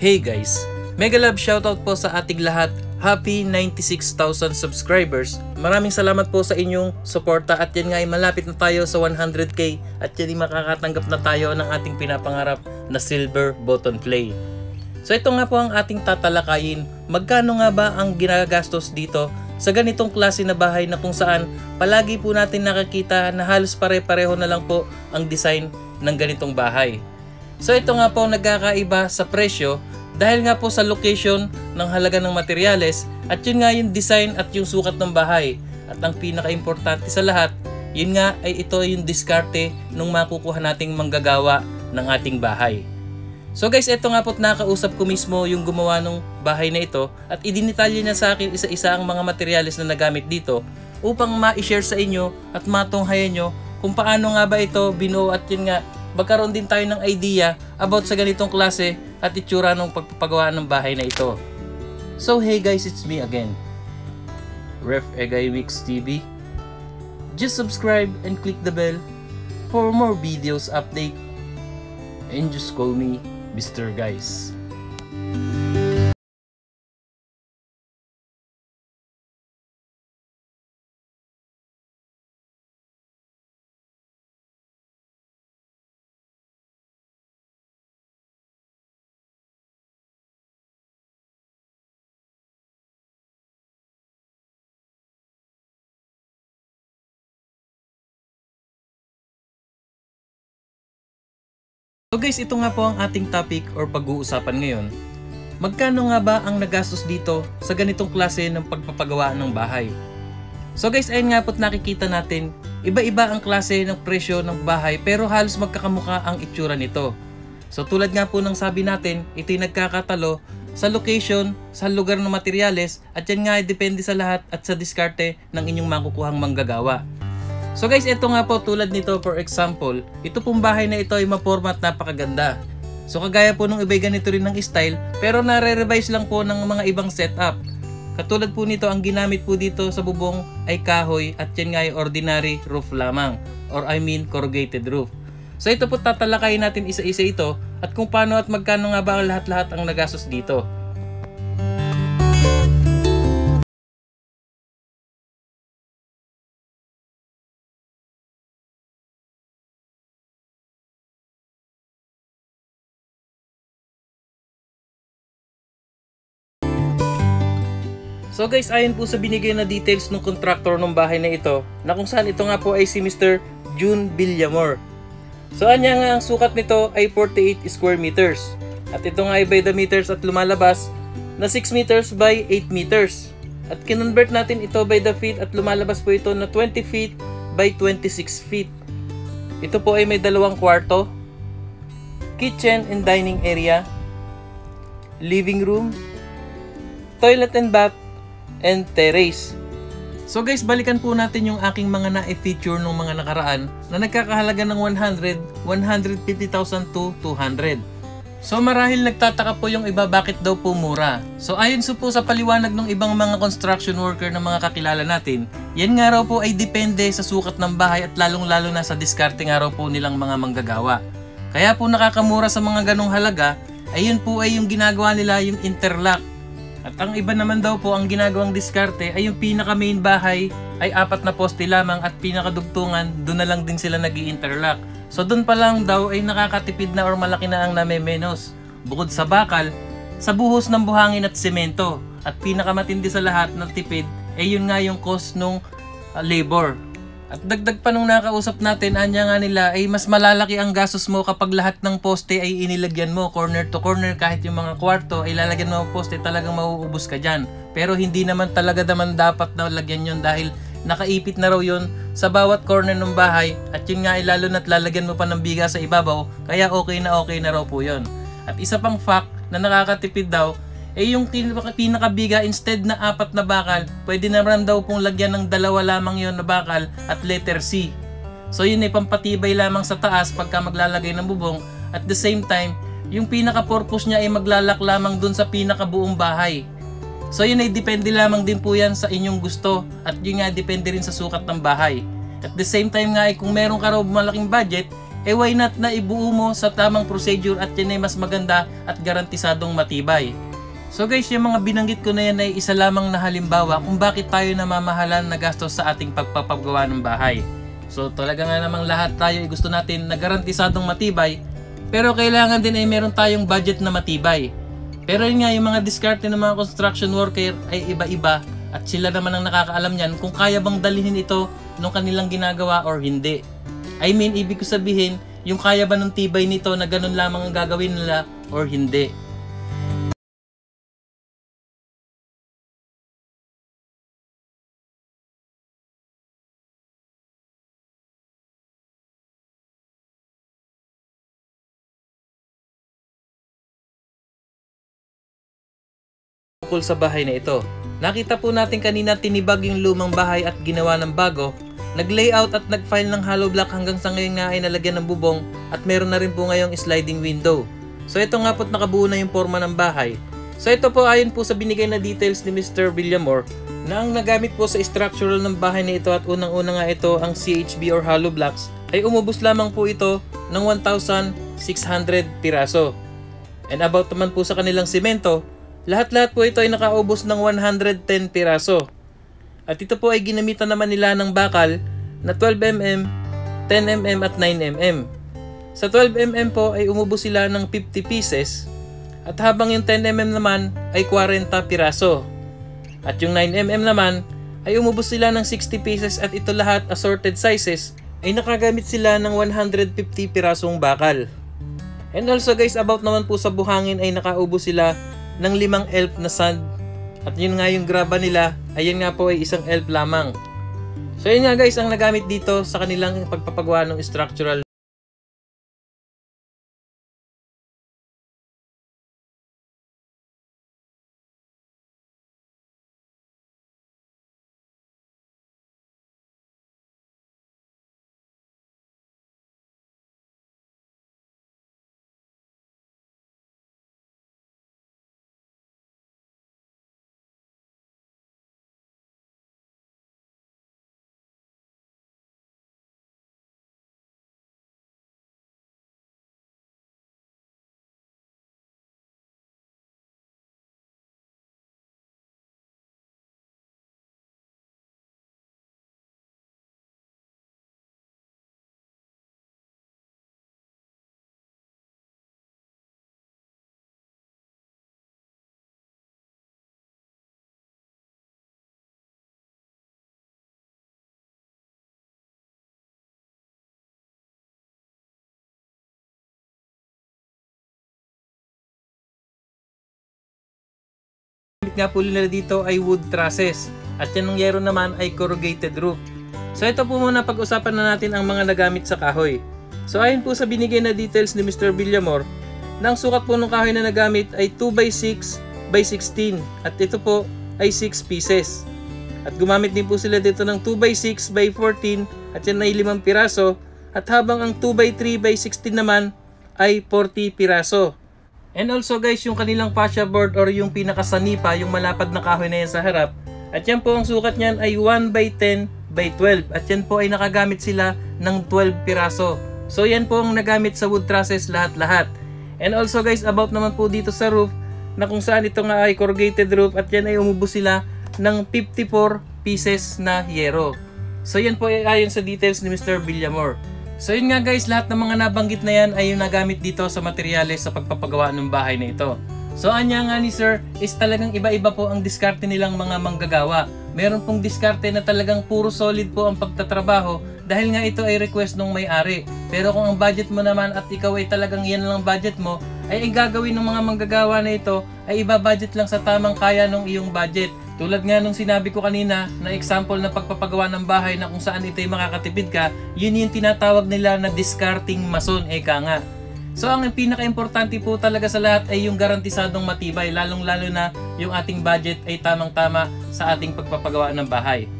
Hey guys, mega love shoutout po sa ating lahat. Happy 96,000 subscribers. Maraming salamat po sa inyong suporta at yan nga ay malapit na tayo sa 100k at yan ay makakatanggap na tayo ng ating pinapangarap na silver button play. So ito nga po ang ating tatalakayin. Magkano nga ba ang ginagastos dito sa ganitong klase na bahay na kung saan palagi po natin nakakita na halos pare-pareho na lang po ang design ng ganitong bahay. So ito nga po nagkakaiba sa presyo dahil nga po sa location ng halaga ng materyales at yun nga yung design at yung sukat ng bahay. At ang pinaka-importante sa lahat, yun nga ay ito yung diskarte nung makukuha nating manggagawa ng ating bahay. So guys, ito nga po nakausap ko mismo yung gumawa ng bahay na ito at idinitalye niya sa akin isa-isa ang mga materyales na nagamit dito upang ma-share sa inyo at matunghayan nyo kung paano nga ba ito binuo at yun nga magkaroon din tayo ng idea about sa ganitong klase at itsura ng pagpapagawa ng bahay na ito. So hey guys, it's me again. Ref Egay Mix TV. Just subscribe and click the bell for more videos update. And just call me Mr. Guys. So guys, ito nga po ang ating topic or pag-uusapan ngayon. Magkano nga ba ang nagastos dito sa ganitong klase ng pagpapagawa ng bahay? So guys, ayun nga po't nakikita natin, iba-iba ang klase ng presyo ng bahay pero halos magkakamuka ang itsura nito. So tulad nga po ng sabi natin, ito'y nagkakatalo sa location, sa lugar ng materyales at yan nga ay depende sa lahat at sa diskarte ng inyong makukuhang manggagawa. So guys, ito nga po tulad nito for example, ito pong bahay na ito ay ma-format napakaganda. So kagaya po nung iba'y ganito rin ng style, pero nare-revise lang po ng mga ibang setup. Katulad po nito, ang ginamit po dito sa bubong ay kahoy at yan nga ay ordinary roof lamang. Or I mean corrugated roof. So ito po tatalakayin natin isa-isa ito at kung paano at magkano nga ba ang lahat-lahat ang nagastos dito. So guys, ayon po sa binigay na details ng contractor ng bahay na ito, na kung saan ito nga po ay si Mr. June Villamor. So anya nga ang sukat nito ay 48 square meters. At ito nga ay by the meters at lumalabas na 6 meters by 8 meters. At kinonvert natin ito by the feet at lumalabas po ito na 20 feet by 26 feet. Ito po ay may dalawang kwarto, kitchen and dining area, living room, toilet and bath, and terrace. So guys, balikan po natin yung aking mga na-feature nung mga nakaraan na nagkakahalaga ng 100, 150,000 to 200. So marahil nagtataka po yung iba bakit daw po mura. So ayon so po sa paliwanag ng ibang mga construction worker na mga kakilala natin, yan nga raw po ay depende sa sukat ng bahay at lalong lalo na sa diskarte nga raw po nilang mga manggagawa. Kaya po nakakamura sa mga ganong halaga, ayun po ay yung ginagawa nila yung interlock at ang iba naman daw po ang ginagawang diskarte ay yung pinaka main bahay ay apat na poste lamang at pinakadugtungan doon na lang din sila nag interlock So doon pa lang daw ay nakakatipid na or malaki na ang namemenos. Bukod sa bakal, sa buhos ng buhangin at semento. At pinakamatindi sa lahat ng tipid ay yun nga yung cost ng uh, labor. At dagdag pa nung nakausap natin, anya nga nila ay mas malalaki ang gastos mo kapag lahat ng poste ay inilagyan mo corner to corner kahit yung mga kwarto ay lalagyan mo ang poste talagang mauubos ka dyan. Pero hindi naman talaga naman dapat na lagyan yon dahil nakaipit na raw yon sa bawat corner ng bahay at yun nga ay lalo na't lalagyan mo pa ng biga sa ibabaw kaya okay na okay na raw po yon. At isa pang fact na nakakatipid daw eh yung pinakabiga instead na apat na bakal, pwede naman daw pong lagyan ng dalawa lamang yon na bakal at letter C. So yun ay pampatibay lamang sa taas pagka maglalagay ng bubong at the same time, yung pinaka-purpose niya ay maglalak lamang dun sa pinakabuong bahay. So yun ay depende lamang din po yan sa inyong gusto at yun nga depende rin sa sukat ng bahay. At the same time nga ay kung meron ka raw malaking budget, eh why not na ibuo mo sa tamang procedure at yan ay mas maganda at garantisadong matibay. So guys, yung mga binanggit ko na yan ay isa lamang na halimbawa kung bakit tayo namamahalan na gastos sa ating pagpapagawa ng bahay. So talaga nga namang lahat tayo ay gusto natin na garantisadong matibay, pero kailangan din ay meron tayong budget na matibay. Pero yun nga, yung mga diskarte ng mga construction worker ay iba-iba at sila naman ang nakakaalam niyan kung kaya bang dalhin ito nung kanilang ginagawa or hindi. I mean, ibig ko sabihin, yung kaya ba ng tibay nito na ganun lamang ang gagawin nila or hindi. Tungkol sa bahay na ito. Nakita po natin kanina tinibag yung lumang bahay at ginawa ng bago. Nag-layout at nag-file ng hollow block hanggang sa ngayon nga ay nalagyan ng bubong at meron na rin po ngayong sliding window. So ito nga po't nakabuo na yung forma ng bahay. So ito po ayon po sa binigay na details ni Mr. Villamor na ang nagamit po sa structural ng bahay na ito at unang-una nga ito ang CHB or hollow blocks ay umubos lamang po ito ng 1,600 piraso. And about naman po sa kanilang simento, lahat-lahat po ito ay nakaubos ng 110 piraso. At ito po ay ginamitan naman nila ng bakal na 12mm, 10mm at 9mm. Sa 12mm po ay umubos sila ng 50 pieces at habang yung 10mm naman ay 40 piraso. At yung 9mm naman ay umubos sila ng 60 pieces at ito lahat assorted sizes ay nakagamit sila ng 150 pirasong bakal. And also guys, about naman po sa buhangin ay nakaubos sila ng limang elf na sand. At yun nga yung graba nila, ayan nga po ay isang elf lamang. So yun nga guys ang nagamit dito sa kanilang pagpapagawa ng structural nga po nila dito ay wood trusses at yan yero naman ay corrugated roof. So ito po muna pag-usapan na natin ang mga nagamit sa kahoy. So ayon po sa binigay na details ni Mr. Villamor, na ang sukat po ng kahoy na nagamit ay 2x6 by 16 at ito po ay 6 pieces. At gumamit din po sila dito ng 2x6 by 14 at yan ay 5 piraso at habang ang 2x3 by 16 naman ay 40 piraso. And also guys, yung kanilang fascia board or yung pinakasanipa, yung malapad na kahoy na yan sa harap, at yan po ang sukat niyan ay 1 by 10 by 12. At yan po ay nakagamit sila ng 12 piraso. So yan po ang nagamit sa wood trusses lahat-lahat. And also guys, about naman po dito sa roof, na kung saan ito nga ay corrugated roof at yan ay umubos sila ng 54 pieces na yero. So yan po ay ayon sa details ni Mr. Villamor. So yun nga guys, lahat ng mga nabanggit na yan ay yung nagamit dito sa materyales sa pagpapagawa ng bahay na ito. So anya nga ni sir is talagang iba-iba po ang diskarte nilang mga manggagawa. Meron pong diskarte na talagang puro solid po ang pagtatrabaho dahil nga ito ay request ng may-ari. Pero kung ang budget mo naman at ikaw ay talagang yan lang budget mo, ay ang gagawin ng mga manggagawa na ito ay iba-budget lang sa tamang kaya ng iyong budget. Tulad nga nung sinabi ko kanina na example na pagpapagawa ng bahay na kung saan ito ay makakatipid ka, yun yung tinatawag nila na discarding mason, eka nga. So ang pinaka-importante po talaga sa lahat ay yung garantisadong matibay, lalong-lalo na yung ating budget ay tamang-tama sa ating pagpapagawa ng bahay.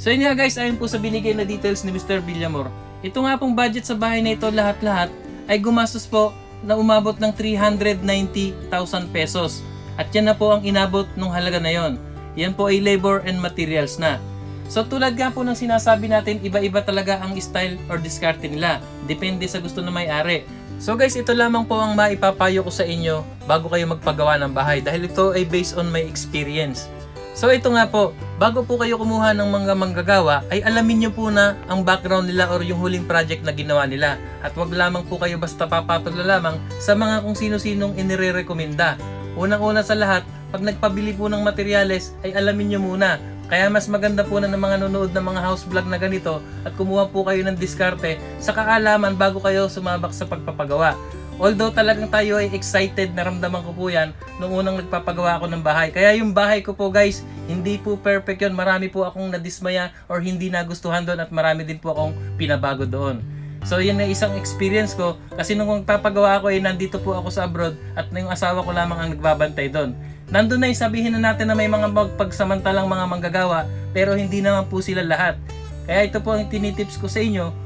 So yun nga guys, ayon po sa binigay na details ni Mr. Villamor, ito nga pong budget sa bahay na ito lahat-lahat ay gumastos po na umabot ng 390,000 pesos. At yan na po ang inabot nung halaga na yon. Yan po ay labor and materials na. So tulad nga po ng sinasabi natin, iba-iba talaga ang style or diskarte nila. Depende sa gusto ng may-ari. So guys, ito lamang po ang maipapayo ko sa inyo bago kayo magpagawa ng bahay dahil ito ay based on my experience. So ito nga po, bago po kayo kumuha ng mga manggagawa, ay alamin nyo po na ang background nila or yung huling project na ginawa nila. At wag lamang po kayo basta papatol lamang sa mga kung sino-sinong inire-recommenda. Unang-una sa lahat, pag nagpabili po ng materyales, ay alamin nyo muna. Kaya mas maganda po na ng mga nanonood ng mga house vlog na ganito at kumuha po kayo ng diskarte sa kaalaman bago kayo sumabak sa pagpapagawa. Although talagang tayo ay excited, naramdaman ko po yan nung unang nagpapagawa ako ng bahay. Kaya yung bahay ko po guys, hindi po perfect yun. Marami po akong nadismaya or hindi nagustuhan doon at marami din po akong pinabago doon. So yun na isang experience ko kasi nung nagpapagawa ako ay nandito po ako sa abroad at yung asawa ko lamang ang nagbabantay doon. Nandun na sabihin na natin na may mga magpagsamantalang mga manggagawa pero hindi naman po sila lahat. Kaya ito po ang tinitips ko sa inyo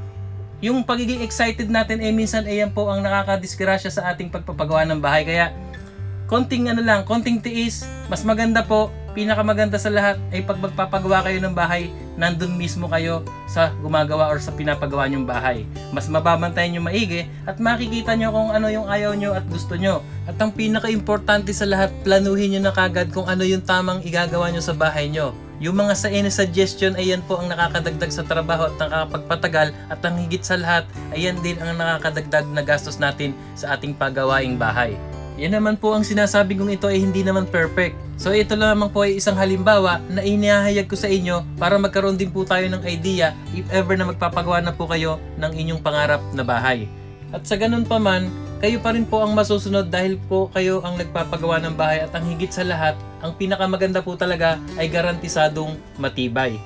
yung pagiging excited natin eh minsan eh yan po ang nakakadisgrasya sa ating pagpapagawa ng bahay. Kaya konting ano lang, konting tiis, mas maganda po, pinakamaganda sa lahat ay pag magpapagawa kayo ng bahay, nandun mismo kayo sa gumagawa or sa pinapagawa nyong bahay. Mas mababantayan nyo maigi at makikita nyo kung ano yung ayaw nyo at gusto nyo. At ang pinaka-importante sa lahat, planuhin nyo na kagad kung ano yung tamang igagawa nyo sa bahay nyo. Yung mga sa any suggestion ay yan po ang nakakadagdag sa trabaho at nakakapagpatagal at ang higit sa lahat ay yan din ang nakakadagdag na gastos natin sa ating pagawaing bahay. Yan naman po ang sinasabi kong ito ay hindi naman perfect. So ito lamang po ay isang halimbawa na inihahayag ko sa inyo para magkaroon din po tayo ng idea if ever na magpapagawa na po kayo ng inyong pangarap na bahay. At sa ganun pa man, kayo pa rin po ang masusunod dahil po kayo ang nagpapagawa ng bahay at ang higit sa lahat, ang pinakamaganda po talaga ay garantisadong matibay.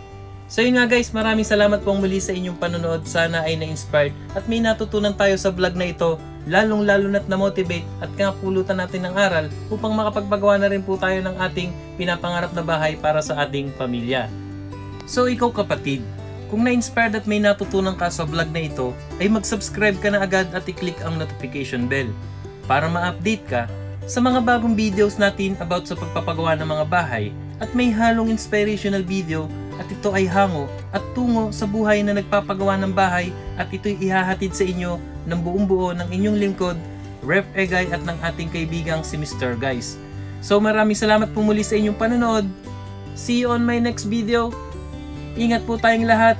So yun nga guys, maraming salamat pong muli sa inyong panonood. Sana ay na-inspired at may natutunan tayo sa vlog na ito, lalong lalo na't na-motivate at kapulutan natin ng aral upang makapagpagawa na rin po tayo ng ating pinapangarap na bahay para sa ating pamilya. So ikaw kapatid, kung na-inspired at may natutunan ka sa vlog na ito, ay mag-subscribe ka na agad at i-click ang notification bell para ma-update ka sa mga bagong videos natin about sa pagpapagawa ng mga bahay at may halong inspirational video at ito ay hango at tungo sa buhay na nagpapagawa ng bahay at ito'y ihahatid sa inyo ng buong buo ng inyong lingkod, Ref Egay at ng ating kaibigang si Mr. Guys. So maraming salamat po muli sa inyong panonood. See you on my next video. Ingat po tayong lahat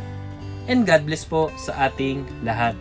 and God bless po sa ating lahat.